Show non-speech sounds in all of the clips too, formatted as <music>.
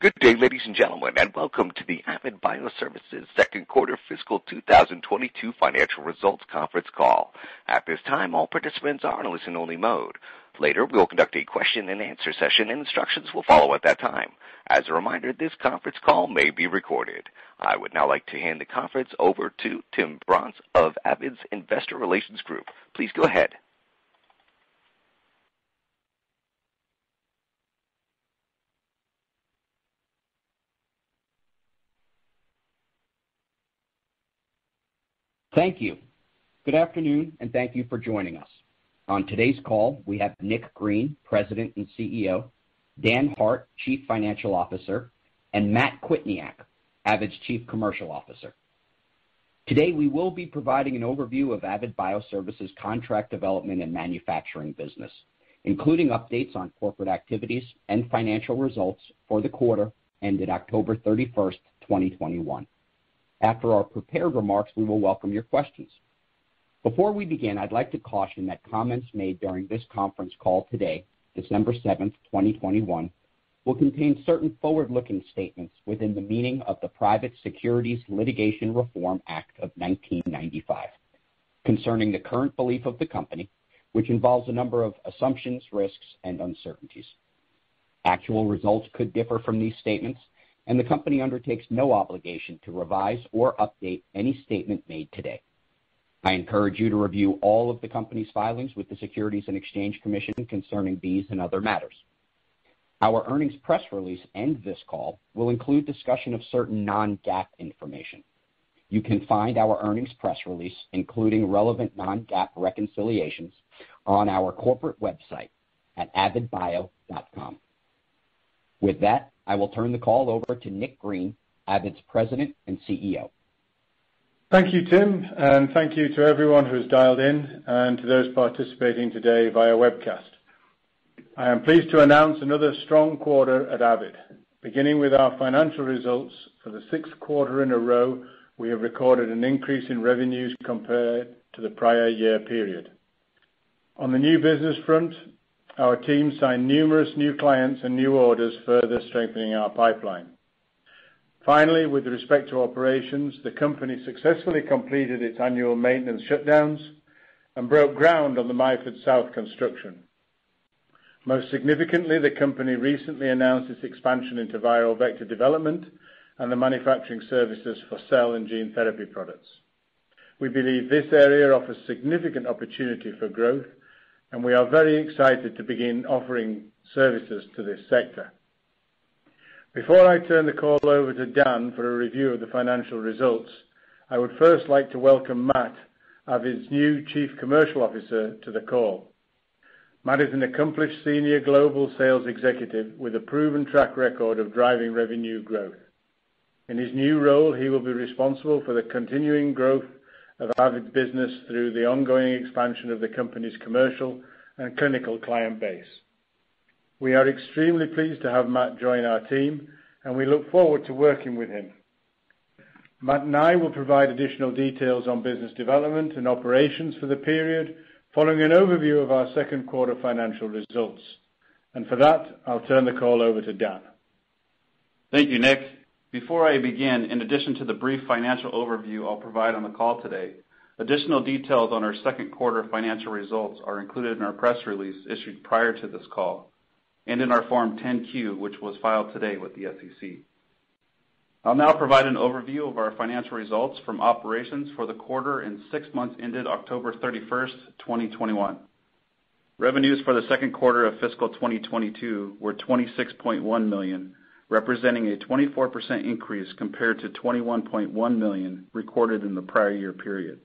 Good day, ladies and gentlemen, and welcome to the Avid Bioservices second quarter fiscal 2022 financial results conference call. At this time, all participants are in listen only mode. Later, we will conduct a question and answer session, and instructions will follow at that time. As a reminder, this conference call may be recorded. I would now like to hand the conference over to Tim Brons of Avid's Investor Relations Group. Please go ahead. Thank you. Good afternoon, and thank you for joining us. On today's call, we have Nick Green, President and CEO, Dan Hart, Chief Financial Officer, and Matt Kwietniak, Avid's Chief Commercial Officer. Today, we will be providing an overview of Avid Bioservices contract development and manufacturing business, including updates on corporate activities and financial results for the quarter ended October 31st, 2021. After our prepared remarks, we will welcome your questions. Before we begin, I'd like to caution that comments made during this conference call today, December 7th, 2021, will contain certain forward-looking statements within the meaning of the Private Securities Litigation Reform Act of 1995 concerning the current belief of the company, which involves a number of assumptions, risks, and uncertainties. Actual results could differ from these statements, and the company undertakes no obligation to revise or update any statement made today. I encourage you to review all of the company's filings with the Securities and Exchange Commission concerning these and other matters. Our earnings press release and this call will include discussion of certain non-GAAP information. You can find our earnings press release, including relevant non-GAAP reconciliations, on our corporate website at avidbio.com. With that, I will turn the call over to Nick Green, Avid's President and CEO. Thank you, Tim, and thank you to everyone who has dialed in and to those participating today via webcast. I am pleased to announce another strong quarter at Avid. Beginning with our financial results, for the sixth quarter in a row, we have recorded an increase in revenues compared to the prior year period. On the new business front, our team signed numerous new clients and new orders, further strengthening our pipeline. Finally, with respect to operations, the company successfully completed its annual maintenance shutdowns and broke ground on the Myford South construction. Most significantly, the company recently announced its expansion into viral vector development and the manufacturing services for cell and gene therapy products. We believe this area offers significant opportunity for growth, and we are very excited to begin offering services to this sector. Before I turn the call over to Dan for a review of the financial results, I would first like to welcome Matt, Avid's new Chief Commercial Officer, to the call. Matt is an accomplished senior global sales executive with a proven track record of driving revenue growth. In his new role, he will be responsible for the continuing growth of Avid's business through the ongoing expansion of the company's commercial and clinical client base. We are extremely pleased to have Matt join our team, and we look forward to working with him. Matt and I will provide additional details on business development and operations for the period following an overview of our second quarter financial results. And for that, I'll turn the call over to Dan. Thank you, Nick. Before I begin, in addition to the brief financial overview I'll provide on the call today, additional details on our second quarter financial results are included in our press release issued prior to this call and in our Form 10-Q, which was filed today with the SEC. I'll now provide an overview of our financial results from operations for the quarter and six months ended October 31st, 2021. Revenues for the second quarter of fiscal 2022 were $26.1 million, representing a 24% increase compared to 21.1 million recorded in the prior year period.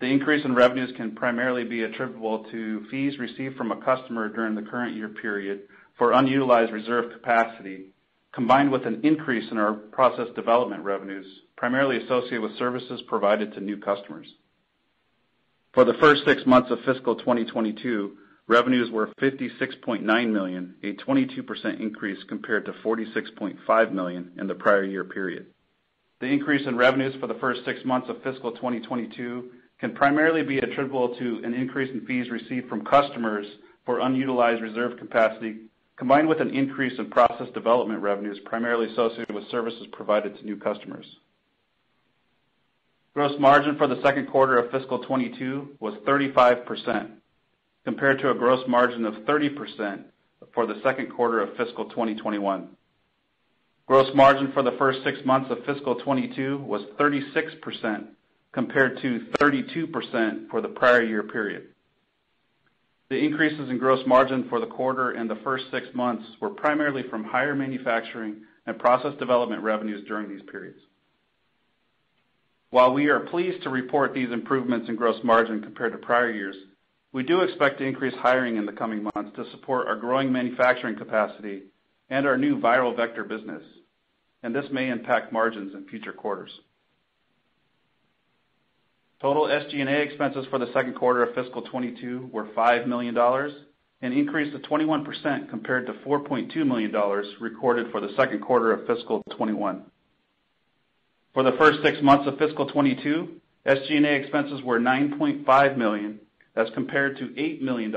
The increase in revenues can primarily be attributable to fees received from a customer during the current year period for unutilized reserve capacity, combined with an increase in our process development revenues, primarily associated with services provided to new customers. For the first six months of fiscal 2022, revenues were 56.9 million, a 22% increase compared to 46.5 million in the prior year period. The increase in revenues for the first six months of fiscal 2022 can primarily be attributable to an increase in fees received from customers for unutilized reserve capacity, combined with an increase in process development revenues primarily associated with services provided to new customers. Gross margin for the second quarter of fiscal 2022 was 35%, compared to a gross margin of 30% for the second quarter of fiscal 2021. Gross margin for the first six months of fiscal 2022 was 36%, compared to 32% for the prior year period. The increases in gross margin for the quarter and the first six months were primarily from higher manufacturing and process development revenues during these periods. While we are pleased to report these improvements in gross margin compared to prior years, we do expect to increase hiring in the coming months to support our growing manufacturing capacity and our new viral vector business, and this may impact margins in future quarters. Total SG&A expenses for the second quarter of fiscal 2022 were $5 million, an increase of 21% compared to $4.2 million recorded for the second quarter of fiscal 2021. For the first six months of fiscal 2022, SG&A expenses were $9.5 million as compared to $8 million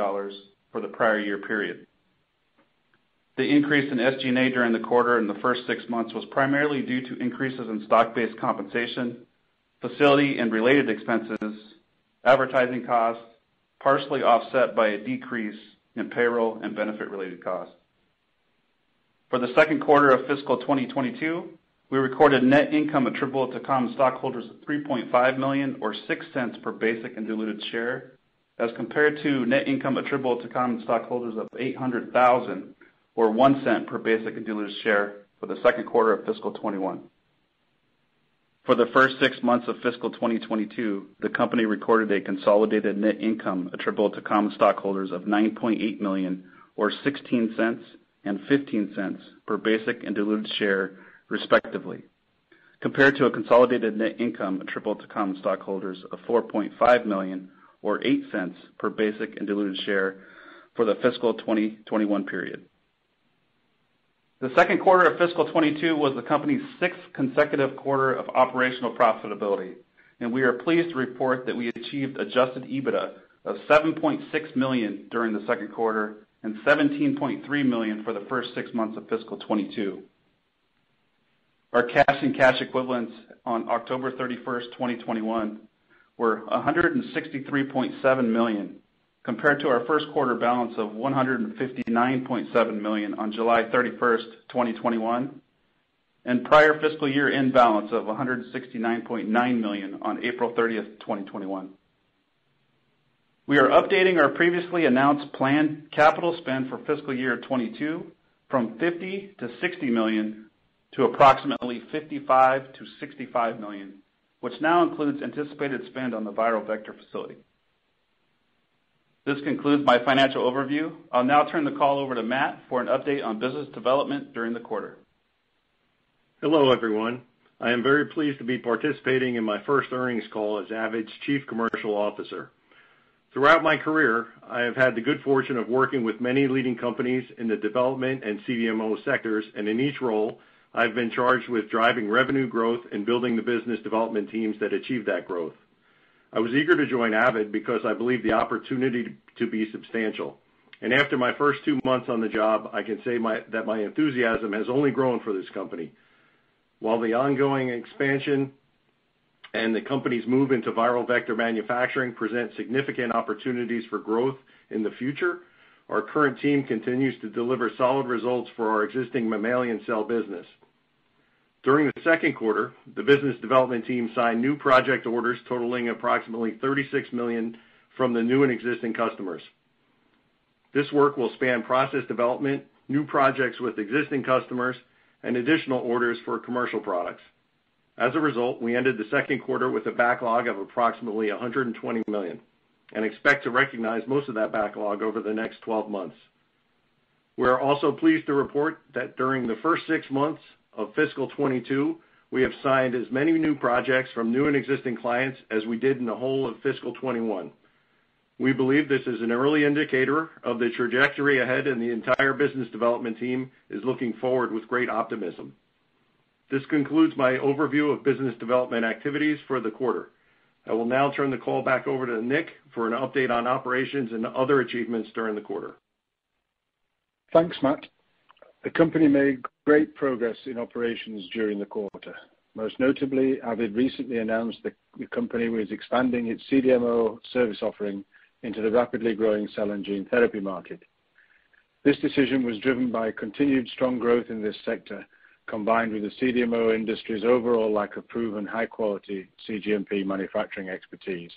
for the prior year period. The increase in SG&A during the quarter and the first six months was primarily due to increases in stock-based compensation, facility and related expenses, advertising costs, partially offset by a decrease in payroll and benefit-related costs. For the second quarter of fiscal 2022, we recorded net income attributable to common stockholders of 3.5 million or $0.06 per basic and diluted share, as compared to net income attributable to common stockholders of 800,000 or $0.01 per basic and diluted share for the second quarter of fiscal 2021. For the first six months of fiscal 2022, the company recorded a consolidated net income attributable to common stockholders of 9.8 million or $0.16 and $0.15 per basic and diluted share, respectively, compared to a consolidated net income attributable to common stockholders of $4.5 million or $0.08 per basic and diluted share for the fiscal 2021 period. The second quarter of fiscal 2022 was the company's sixth consecutive quarter of operational profitability, and we are pleased to report that we achieved adjusted EBITDA of 7.6 million during the second quarter and 17.3 million for the first six months of fiscal 2022. Our cash and cash equivalents on October 31, 2021 were 163.7 million, compared to our first quarter balance of 159.7 million on July 31, 2021, and prior fiscal year-end balance of 169.9 million on April 30, 2021. We are updating our previously announced planned capital spend for fiscal year 2022 from $50 million-$60 million to approximately $55 million-$65 million, which now includes anticipated spend on the viral vector facility. This concludes my financial overview. I'll now turn the call over to Matt for an update on business development during the quarter. Hello, everyone. I am very pleased to be participating in my first earnings call as Avid's Chief Commercial Officer. Throughout my career, I have had the good fortune of working with many leading companies in the development and CDMO sectors, and in each role, I've been charged with driving revenue growth and building the business development teams that achieve that growth. I was eager to join Avid because I believe the opportunity to be substantial. And after my first two months on the job, I can say that my enthusiasm has only grown for this company. While the ongoing expansion and the company's move into viral vector manufacturing present significant opportunities for growth in the future, our current team continues to deliver solid results for our existing mammalian cell business. During the second quarter, the business development team signed new project orders totaling approximately 36 million from the new and existing customers. This work will span process development, new projects with existing customers, and additional orders for commercial products. As a result, we ended the second quarter with a backlog of approximately 120 million and expect to recognize most of that backlog over the next 12 months. We are also pleased to report that during the first six months of fiscal 2022, we have signed as many new projects from new and existing clients as we did in the whole of fiscal 2021. We believe this is an early indicator of the trajectory ahead, and the entire business development team is looking forward with great optimism. This concludes my overview of business development activities for the quarter. I will now turn the call back over to Nick for an update on operations and other achievements during the quarter. Thanks, Matt. The company made great progress in operations during the quarter. Most notably, Avid recently announced that the company was expanding its CDMO service offering into the rapidly growing cell and gene therapy market. This decision was driven by continued strong growth in this sector, combined with the CDMO industry's overall lack of proven high-quality cGMP manufacturing expertise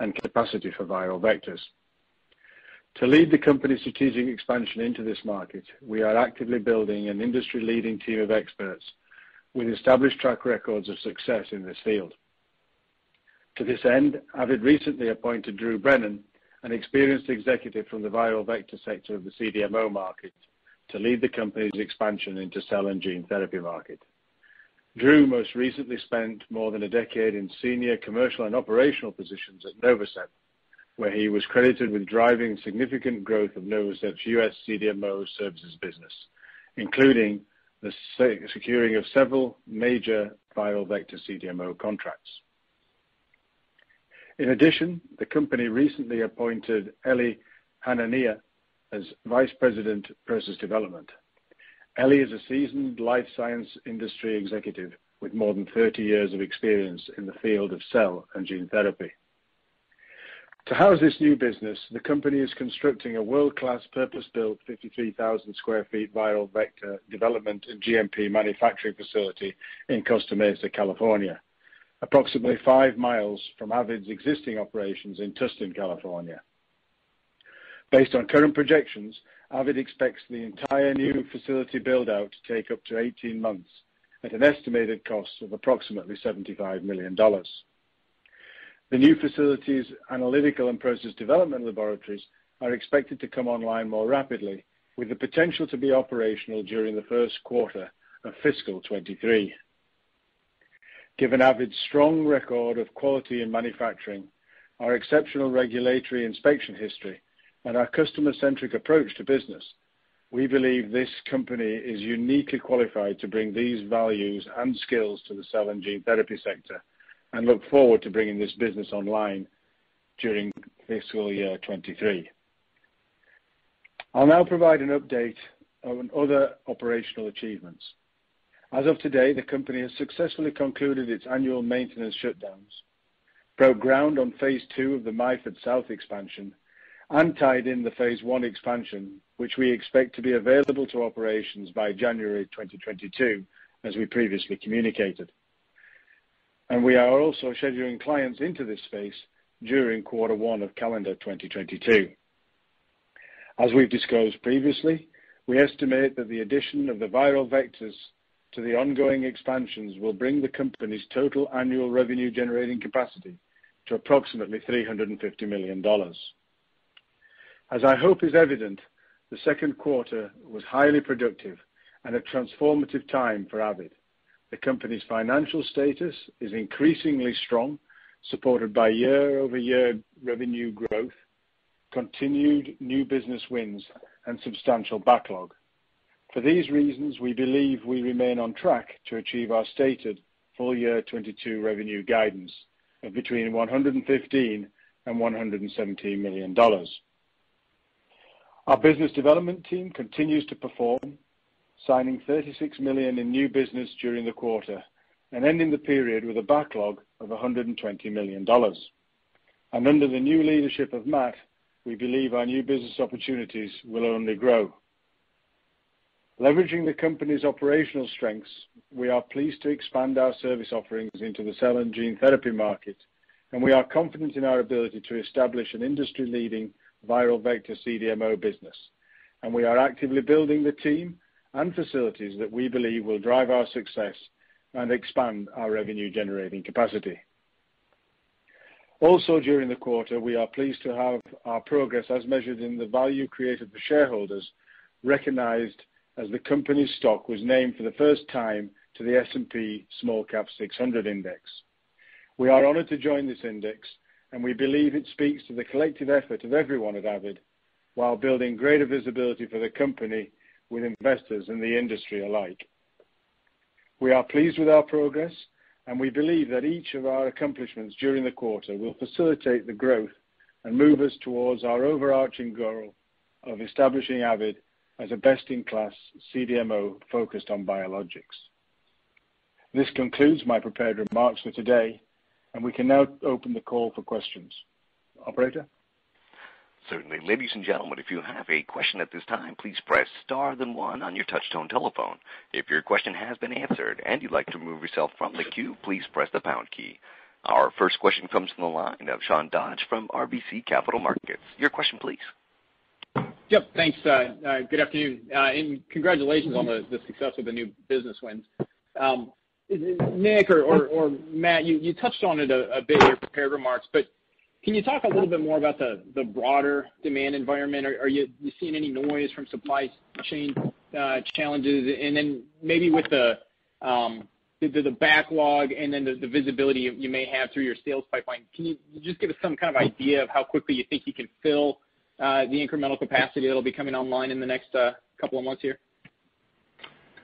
and capacity for viral vectors. To lead the company's strategic expansion into this market, we are actively building an industry-leading team of experts with established track records of success in this field. To this end, Avid recently appointed Drew Brennan, an experienced executive from the viral vector sector of the CDMO market, to lead the company's expansion into cell and gene therapy market. Drew most recently spent more than a decade in senior commercial and operational positions at Novasep, where he was credited with driving significant growth of Novasep's U.S. CDMO services business, including the securing of several major viral vector CDMO contracts. In addition, the company recently appointed Eli Hanania as Vice President, Process Development. Eli is a seasoned life science industry executive with more than 30 years of experience in the field of cell and gene therapy. To house this new business, the company is constructing a world-class, purpose-built 53,000 sq ft viral vector development and GMP manufacturing facility in Costa Mesa, California, approximately 5 miles from Avid's existing operations in Tustin, California. Based on current projections, Avid expects the entire new facility build-out to take up to 18 months at an estimated cost of approximately $75 million. The new facility's analytical and process development laboratories are expected to come online more rapidly, with the potential to be operational during the first quarter of fiscal 2023. Given Avid's strong record of quality in manufacturing, our exceptional regulatory inspection history, and our customer-centric approach to business, we believe this company is uniquely qualified to bring these values and skills to the cell and gene therapy sector and look forward to bringing this business online during fiscal year 2023. I'll now provide an update on other operational achievements. As of today, the company has successfully concluded its annual maintenance shutdowns, broke ground on phase two of the Myford South expansion, and tied in the phase one expansion, which we expect to be available to operations by January 2022, as we previously communicated. And we are also scheduling clients into this space during quarter one of calendar 2022. As we've disclosed previously, we estimate that the addition of the viral vectors to the ongoing expansions will bring the company's total annual revenue generating capacity to approximately $350 million. As I hope is evident, the second quarter was highly productive and a transformative time for Avid. The company's financial status is increasingly strong, supported by year-over-year revenue growth, continued new business wins, and substantial backlog. For these reasons, we believe we remain on track to achieve our stated full year 2022 revenue guidance of between $115 million and $117 million. Our business development team continues to perform, signing 36 million in new business during the quarter and ending the period with a backlog of $120 million. And under the new leadership of Matt, we believe our new business opportunities will only grow. Leveraging the company's operational strengths, we are pleased to expand our service offerings into the cell and gene therapy market, and we are confident in our ability to establish an industry-leading viral vector CDMO business. And we are actively building the team and facilities that we believe will drive our success and expand our revenue-generating capacity. Also, during the quarter, we are pleased to have our progress as measured in the value created for shareholders recognized as the company's stock was named for the first time to the S&P SmallCap 600 index. We are honored to join this index, and we believe it speaks to the collective effort of everyone at Avid while building greater visibility for the company with investors and the industry alike. We are pleased with our progress, and we believe that each of our accomplishments during the quarter will facilitate the growth and move us towards our overarching goal of establishing Avid as a best-in-class CDMO focused on biologics. This concludes my prepared remarks for today, and we can now open the call for questions. Operator? Certainly. Ladies and gentlemen, if you have a question at this time, please press star then one on your touch-tone telephone. If your question has been answered and you'd like to remove yourself from the queue, please press the pound key. Our first question comes from the line of Sean Dodge from RBC Capital Markets. Your question, please. Yep. Thanks. Uh, uh, good afternoon. Uh, and congratulations on the success of the new business wins. Um, Nick or or Matt, you touched on it a bit in your prepared remarks, but can you talk a little bit more about the broader demand environment? Are you seeing any noise from supply chain uh, challenges? And then maybe with the um, backlog and then the visibility you may have through your sales pipeline, can you just give us some kind of idea of how quickly you think you can fill uh, the incremental capacity that'll be coming online in the next uh, couple of months here?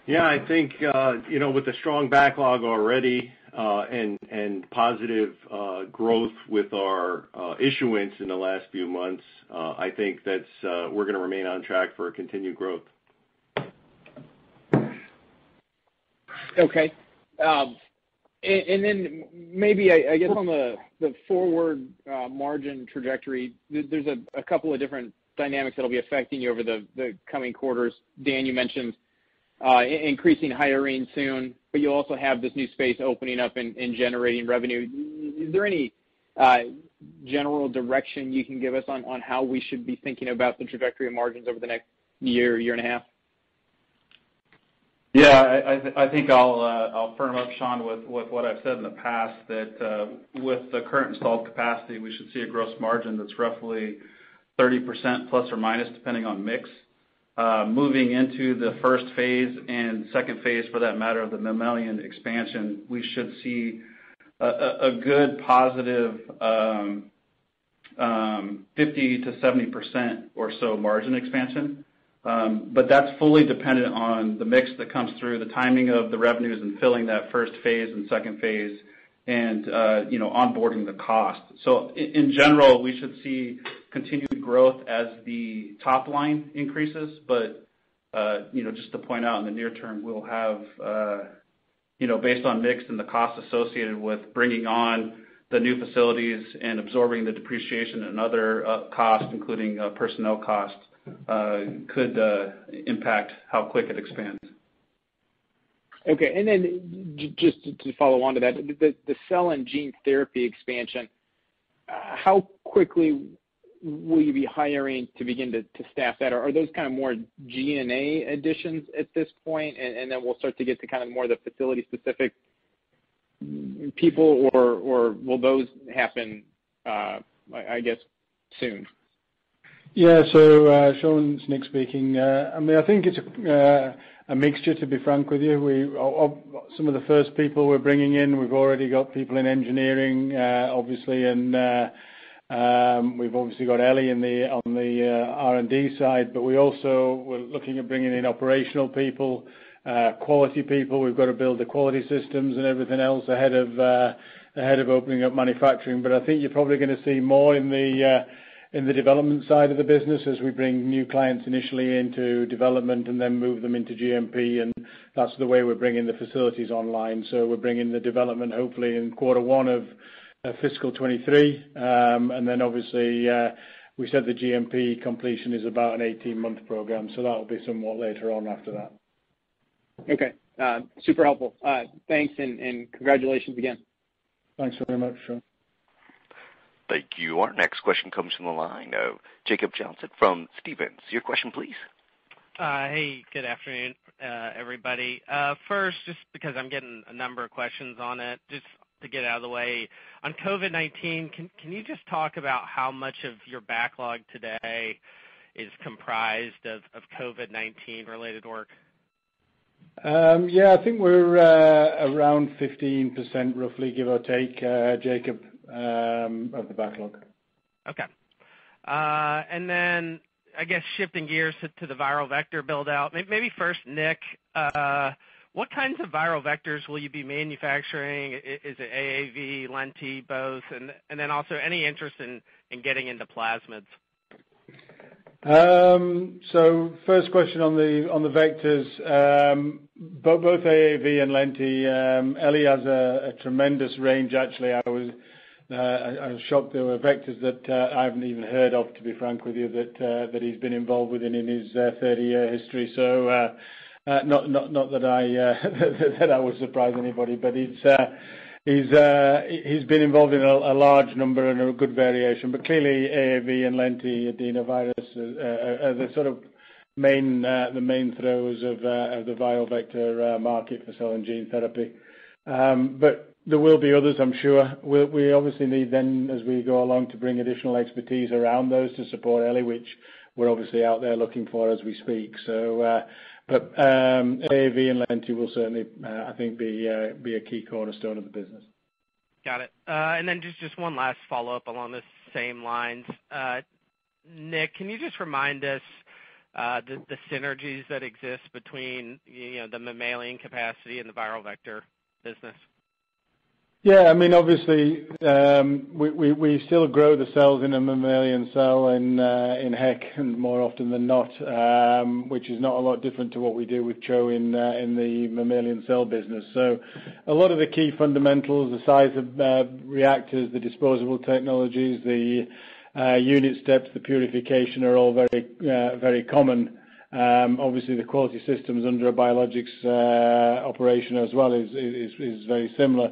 Yeah, I think, uh you know, with the strong backlog already, Uh, and positive uh, growth with our uh, issuance in the last few months, I think we're going to remain on track for continued growth. Okay. Um, and then maybe, I guess on the forward margin trajectory, there's a couple of different dynamics that'll be affecting you over the coming quarters. Dan, you mentioned Uh, increasing hiring soon, but you also have this new space opening up and generating revenue. Is there any uh, general direction you can give us on how we should be thinking about the trajectory of margins over the next year year and a half? Yeah, I think I'll uh I'll firm up, Sean, with what I've said in the past, that uh, with the current installed capacity, we should see a gross margin that's roughly 30% plus or minus, depending on mix. Moving into the first phase and second phase, for that matter, of the mammalian expansion, we should see a good positive 50%-70% or so margin expansion. Um but that's fully dependent on the mix that comes through, the timing of the revenues and filling that first phase and second phase, and uh you know onboarding the cost. So in general, we should see continued growth as the top line increases. But uh you know just to point out, in the near term, we'll have, uh you know based on mix and the cost associated with bringing on the new facilities and absorbing the depreciation and other costs, including personnel costs, could impact how quick it expands. Okay. And then just to follow on to that, the cell and gene therapy expansion, uh, how quickly will you be hiring to begin to staff that? Or are those kind of more G&A additions at this point, and then we'll start to get to kind of more the facility-specific people, or will those happen, uh, I guess, soon? Yeah. So uh, Sean, it's Nick speaking. Uh I mean I think it's a mixture, to be frank with you. We some of the first people we're bringing in, we've already got people in engineering, uh, obviously, and uh, um, we've obviously got Ellie on the uh, R&D side. But we also, we're looking at bringing in operational people, quality people. We've got to build the quality systems and everything else ahead of uh ahead of opening up manufacturing. But I think you're probably going to see more in the development side of the business as we bring new clients initially into development and then move them into GMP, and that's the way we're bringing the facilities online. So we're bringing the development, hopefully, in quarter one of fiscal 2023. Um, obviously, uh, we said the GMP completion is about an 18-month program, so that'll be somewhat later on after that. Okay. Uh, super helpful. Uh, thanks, and congratulations again. Thanks very much, Sean. Thank you. Our next question comes from the line of Jacob Johnson from Stephens. Your question, please. Uh, hey, good afternoon, uh, everybody. Uh, first, just because I'm getting a number of questions on it, just to get out of the way. On COVID-19, can you just talk about how much of your backlog today is comprised of COVID-19 related work? Um, yeah, I think we're around 15%, roughly, give or take, Jacob, Um, of the backlog. Okay. Uh and then I guess shifting gears to the viral vector build-out. Maybe first, Nick, uh, what kinds of viral vectors will you be manufacturing? Is it AAV, lenti, both? And and then also any interest in getting into plasmids? Um, first question on the vectors. Um, both AAV and Lenti, Eli has a tremendous range, actually. I was Uh, shocked there were vectors that uh, I haven't even heard of, to be frank with you, that uh, he's been involved with in his 30-year history. Not not that I <laughs> that would surprise anybody, but he's been involved in a large number and a good variation. But clearly, AAV and Lenti adenovirus are the sort of main uh the main throwers of the viral vector market for cell and gene therapy. Um, There will be others, I'm sure. We obviously need then, as we go along, to bring additional expertise around those to support Eli, which we're obviously out there looking for as we speak. So, uh, but um, AAV and Lenti will certainly, uh, I think, be uh, be a key cornerstone of the business. Got it. Uh and then just one last follow-up along the same lines. Nick, can you just remind us the synergies that exist between you know the mammalian capacity and the viral vector business? Yeah. I mean, obviously, um we we still grow the cells in a mammalian cell in in HEK and more often than not, which is not a lot different to what we do with CHO in uh in the mammalian cell business. So a lot of the key fundamentals, the size of reactors, the disposable technologies, the uh unit steps, the purification are all very uh very common. Obviously, the quality systems under a biologics operation as well is is is very similar.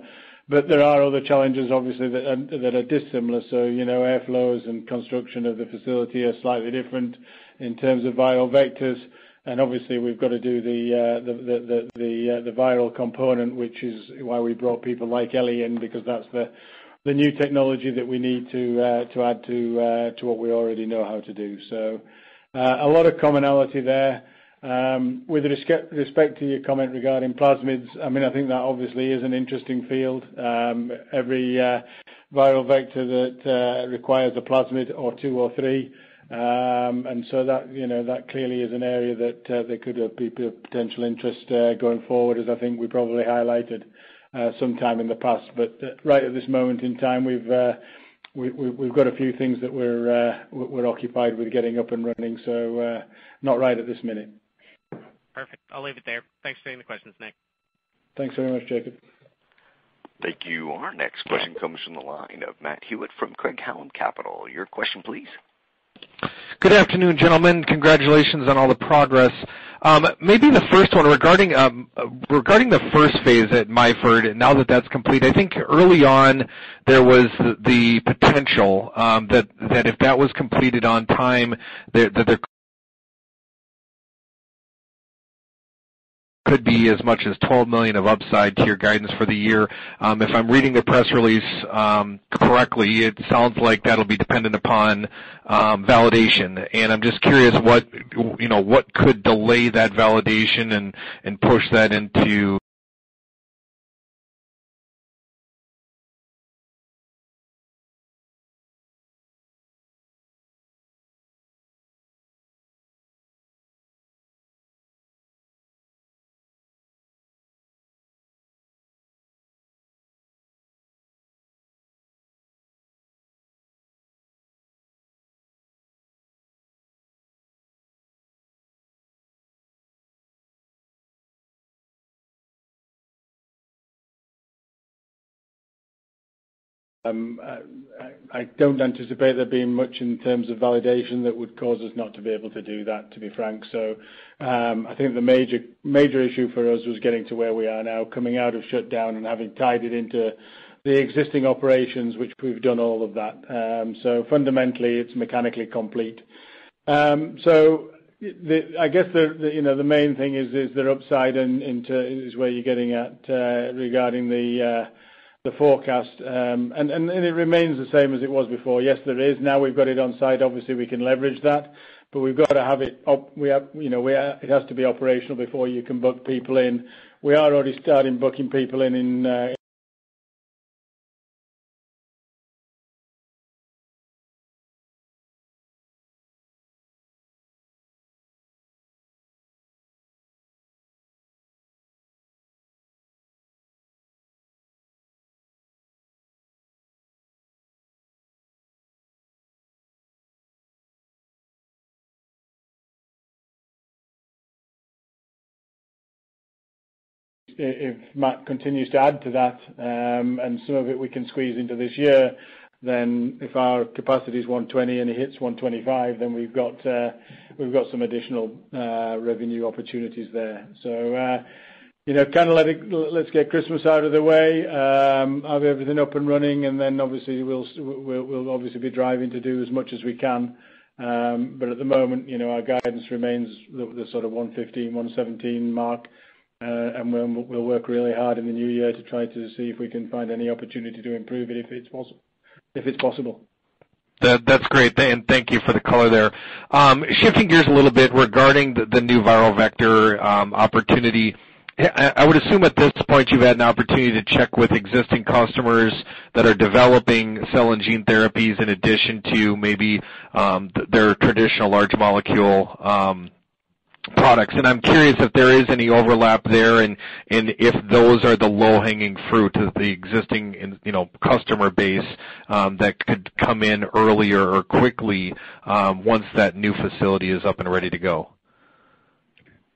But there are other challenges, obviously, that are dissimilar. So, you know, airflows and construction of the facility are slightly different in terms of viral vectors. And obviously, we've got to do the uh, the uh, the viral component, which is why we brought people like Eli in, because that's the the new technology that we need to uh, to add to to what we already know how to do. So uh a lot of commonality there. Um, with respect to your comment regarding plasmids, I mean I think that obviously is an interesting field. Um, every uh, viral vector that uh, requires a plasmid or two or three. Um, that you know, that clearly is an area that uh, there could be potential interest going forward, as I think we probably highlighted sometime in the past. But uh right at this moment in time, we've we've got a few things that we're we're occupied with getting up and running. So uh not right at this minute. Perfect. I'll leave it there. Thanks for taking the questions, Nick. Thanks very much, Jacob. Thank you. Our next question comes from the line of Matt Hewitt from Craig-Hallum Capital. Your question, please. Good afternoon, gentlemen. Congratulations on all the progress. Maybe the first one, regarding uhm, regarding the first phase at Myford, now that that's complete, I think early on there was the potential that if that was completed on time, that there could be as much as 12 million of upside to your guidance for the year. Um, if I'm reading the press release um, correctly, it sounds like that'll be dependent upon um, validation. And I'm just curious what you know what could delay that validation and push that into I don't anticipate there being much in terms of validation that would cause us not to be able to do that, to be frank. So um I think the major major issue for us was getting to where we are now, coming out of shutdown and having tied it into the existing operations, which we've done all of that. Um so fundamentally, it's mechanically complete. So I guess the the you know the main thing is there upside and is where you're getting at regarding the forecast. Um and it remains the same as it was before. Yes, there is. Now we've got it on site, obviously we can leverage that, but we've got to have it. Op we have you know, we uh it has to be operational before you can book people in. We are already starting booking people in. in Matt continues to add to that, and some of it we can squeeze into this year, then if our capacity is 120 and it hits 125, then we've got uh we've got some additional revenue opportunities there. So uh you know, kinda Let's get Christmas out of the way, have everything up and running, and then obviously we'll we'll obviously be driving to do as much as we can. Um but at the moment, you know, our guidance remains the sort of 115, 117 mark. Uh, and we'll work really hard in the new year to try to see if we can find any opportunity to improve it if it's possible. That's great. And thank you for the color there. Um, shifting gears a little bit regarding the new viral vector um, opportunity. I would assume at this point you've had an opportunity to check with existing customers that are developing cell and gene therapies in addition to maybe um, their traditional large molecule products. And I'm curious if there is any overlap there and and if those are the low-hanging fruit of the existing you know customer base that could come in earlier or quickly once that new facility is up and ready to go.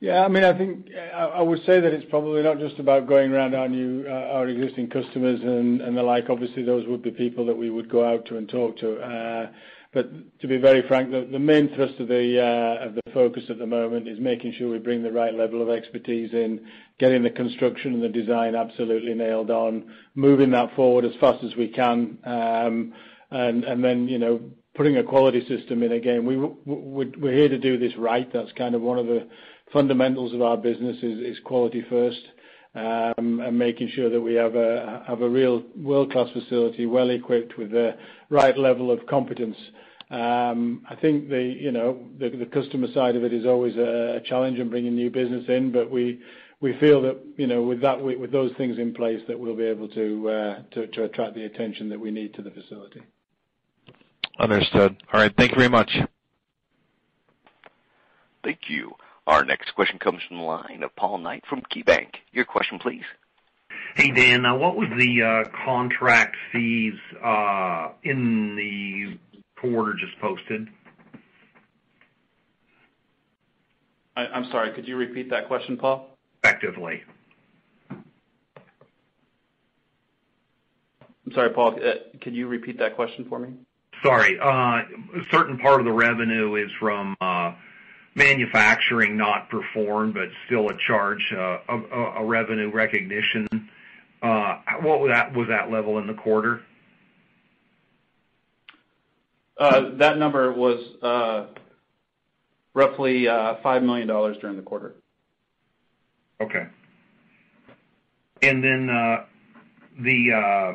Yeah, I mean I think uh I would say that it's probably not just about going around our new uh our existing customers and the like. Obviously, those would be people that we would go out to and talk to. But to be very frank, the main thrust uh, of the focus at the moment is making sure we bring the right level of expertise in, getting the construction and the design absolutely nailed on, moving that forward as fast as we can, um, and then you know, putting a quality system in. Again, we're here to do this right. That's kind of one of the fundamentals of our business is quality first, um, and making sure that we have a have a real world-class facility, well-equipped with the right level of competence. Um, I think the customer side of it is always a challenge in bringing new business in, but we feel that with that with those things in place, that we'll be able uh, to attract the attention that we need to the facility. Understood. All right. Thank you very much. Thank you. Our next question comes from the line of Paul Knight from KeyBanc. Your question, please. Hey, Dan. What was the uh, contract fees uh, in the quarter just posted? I'm sorry, could you repeat that question, Paul? Effectively. I'm sorry, Paul, uh, could you repeat that question for me? Sorry. Uh, a certain part of the revenue is from uh, manufacturing not performed, but still a charge, a revenue recognition. What was that level in the quarter? That number was roughly $5 million during the quarter. Okay. And then uh the uh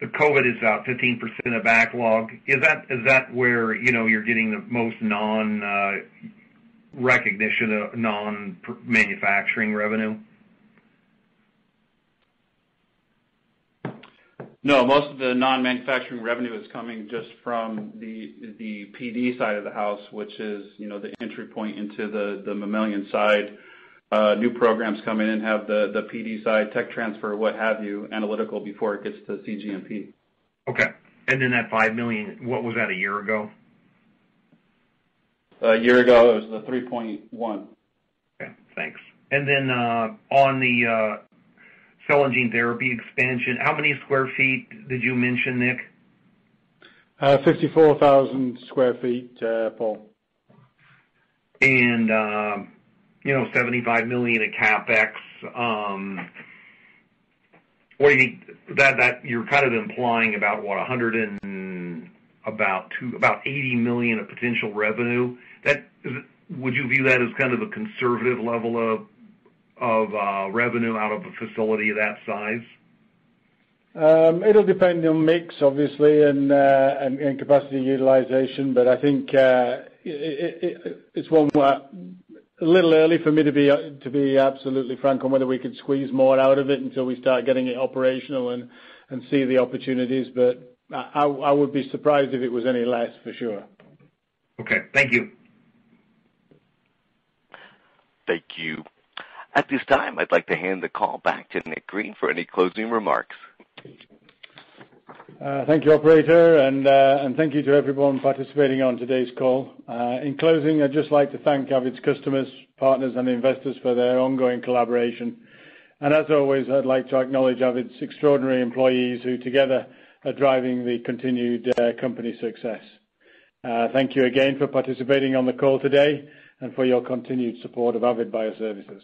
the COVID is about 15% of backlog. Is that is that where you know you're getting the most non-recognition of non-manufacturing revenue? No, most of the non-manufacturing revenue is coming just from the PD side of the house, which is you know the entry point into the mammalian side. Uh, new programs come in and have the PD side, tech transfer, what have you, analytical before it gets to cGMP. Okay. And then that 5 million, what was that a year ago? A year ago, it was the $3.1. Okay, thanks. And then uh, on the uh, cell and gene therapy expansion, how many square feet did you mention, Nick? Uh, 54,000 sq ft, uh, Paul. Um, 75 million in CapEx. Um, you're kind of implying about what, 80 million of potential revenue. That would you view that as kind of a conservative level of Uh, revenue out of a facility of that size? Um, it'll depend on mix, obviously, and uh, capacity utilization. But I think uh, it's one a little early for me to be to be absolutely frank on whether we could squeeze more out of it until we start getting it operational and see the opportunities. But I would be surprised if it was any less, for sure. Okay. Thank you. Thank you. At this time, I'd like to hand the call back to Nick Green for any closing remarks. Uh, thank you, operator, uh, and thank you to everyone participating on today's call. Uh, in closing, I'd just like to thank Avid's customers, partners, and investors for their ongoing collaboration. And as always, I'd like to acknowledge Avid's extraordinary employees who together are driving the continued company success. Thank you again for participating on the call today and for your continued support of Avid Bioservices.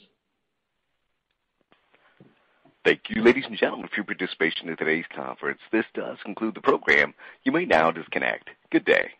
Thank you, ladies and gentlemen, for your participation in today's conference. This does conclude the program. You may now disconnect. Good day.